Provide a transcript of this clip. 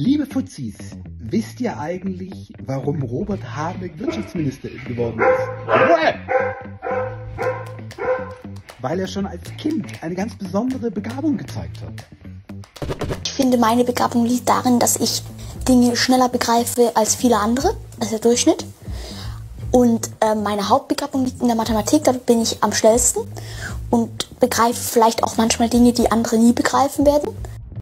Liebe Fuzis, wisst ihr eigentlich, warum Robert Habeck Wirtschaftsminister geworden ist? Weil er schon als Kind eine ganz besondere Begabung gezeigt hat. Ich finde, meine Begabung liegt darin, dass ich Dinge schneller begreife als viele andere, als der Durchschnitt. Und äh, meine Hauptbegabung liegt in der Mathematik, da bin ich am schnellsten und begreife vielleicht auch manchmal Dinge, die andere nie begreifen werden.